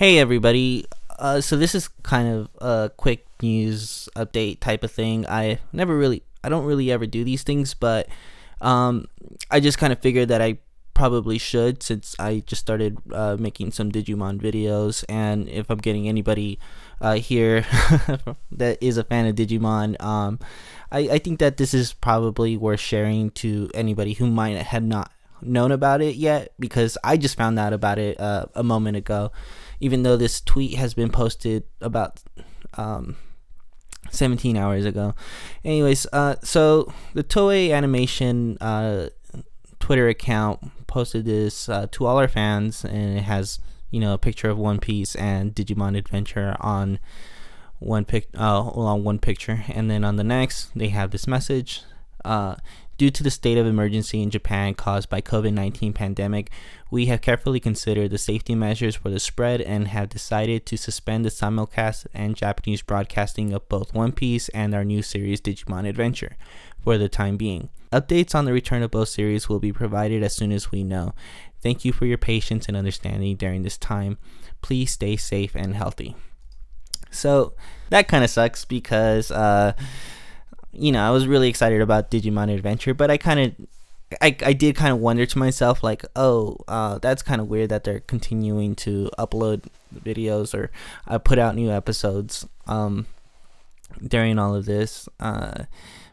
Hey everybody. Uh, so this is kind of a quick news update type of thing. I never really, I don't really ever do these things, but um, I just kind of figured that I probably should since I just started uh, making some Digimon videos. And if I'm getting anybody uh, here that is a fan of Digimon, um, I, I think that this is probably worth sharing to anybody who might have not known about it yet because I just found out about it uh, a moment ago even though this tweet has been posted about um, 17 hours ago. Anyways, uh, so the Toei Animation uh, Twitter account posted this uh, to all our fans, and it has you know a picture of One Piece and Digimon Adventure on one pic uh, on one picture, and then on the next they have this message. Due to the state of emergency in Japan caused by COVID-19 pandemic, we have carefully considered the safety measures for the spread and have decided to suspend the simulcast and Japanese broadcasting of both One Piece and our new series Digimon Adventure for the time being. Updates on the return of both series will be provided as soon as we know. Thank you for your patience and understanding during this time. Please stay safe and healthy. So that kind of sucks because uh, you know, I was really excited about Digimon Adventure, but I kind of, I, I did kind of wonder to myself, like, oh, uh, that's kind of weird that they're continuing to upload videos or uh, put out new episodes um, during all of this. Uh,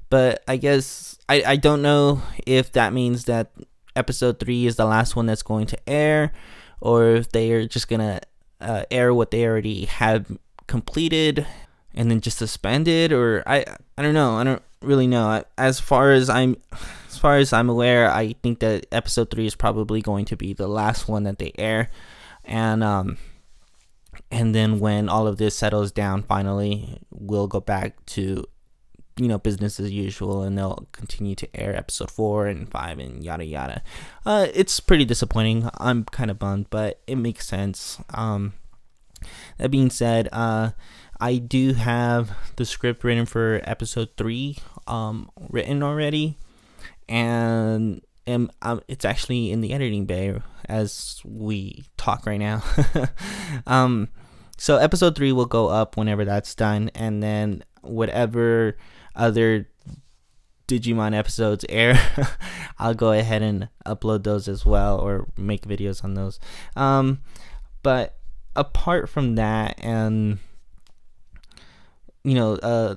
but I guess I, I don't know if that means that episode three is the last one that's going to air, or if they are just gonna uh, air what they already have completed and then just suspended or I I don't know. I don't really know. As far as I'm as far as I'm aware, I think that episode 3 is probably going to be the last one that they air. And um and then when all of this settles down finally, we'll go back to you know business as usual and they'll continue to air episode 4 and 5 and yada yada. Uh it's pretty disappointing. I'm kind of bummed, but it makes sense. Um that being said, uh I do have the script written for episode three um, written already, and am, um, it's actually in the editing bay as we talk right now. um, so episode three will go up whenever that's done, and then whatever other Digimon episodes air, I'll go ahead and upload those as well or make videos on those. Um, but apart from that, and you know, uh,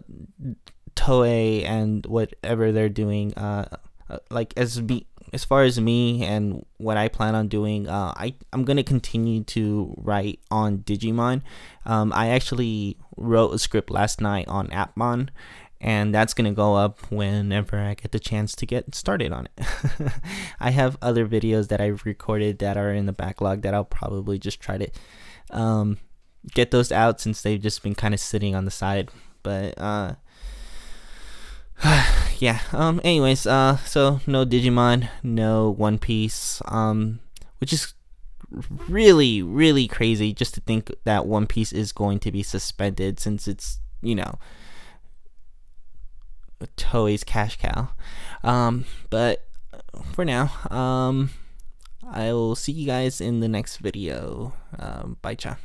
Toei and whatever they're doing, uh, uh, like as be as far as me and what I plan on doing, uh, I I'm gonna continue to write on Digimon. Um, I actually wrote a script last night on Appmon, and that's gonna go up whenever I get the chance to get started on it. I have other videos that I've recorded that are in the backlog that I'll probably just try to um, get those out since they've just been kind of sitting on the side. But uh yeah, um anyways, uh so no Digimon, no One Piece, um which is really really crazy just to think that One Piece is going to be suspended since it's, you know, Toei's cash cow. Um but for now, um I will see you guys in the next video. Um, bye, cha.